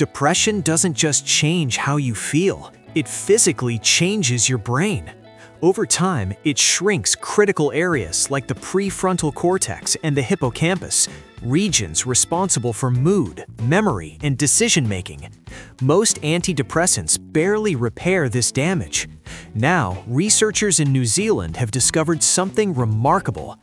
Depression doesn't just change how you feel, it physically changes your brain. Over time, it shrinks critical areas like the prefrontal cortex and the hippocampus, regions responsible for mood, memory, and decision-making. Most antidepressants barely repair this damage. Now, researchers in New Zealand have discovered something remarkable.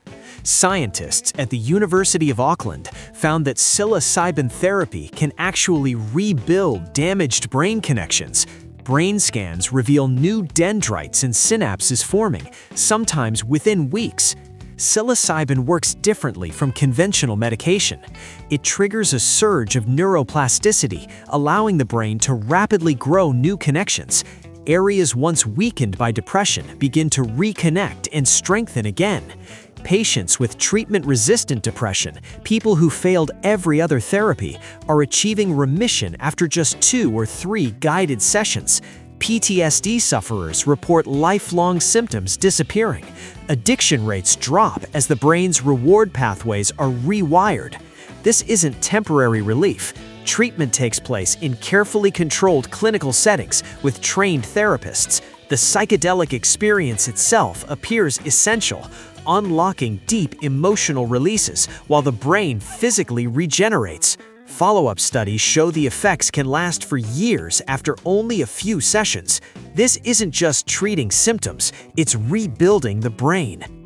Scientists at the University of Auckland found that psilocybin therapy can actually rebuild damaged brain connections, brain scans reveal new dendrites and synapses forming, sometimes within weeks. Psilocybin works differently from conventional medication. It triggers a surge of neuroplasticity, allowing the brain to rapidly grow new connections. Areas once weakened by depression begin to reconnect and strengthen again. Patients with treatment-resistant depression, people who failed every other therapy, are achieving remission after just two or three guided sessions. PTSD sufferers report lifelong symptoms disappearing. Addiction rates drop as the brain's reward pathways are rewired. This isn't temporary relief. Treatment takes place in carefully controlled clinical settings with trained therapists. The psychedelic experience itself appears essential, unlocking deep emotional releases while the brain physically regenerates. Follow-up studies show the effects can last for years after only a few sessions. This isn't just treating symptoms, it's rebuilding the brain.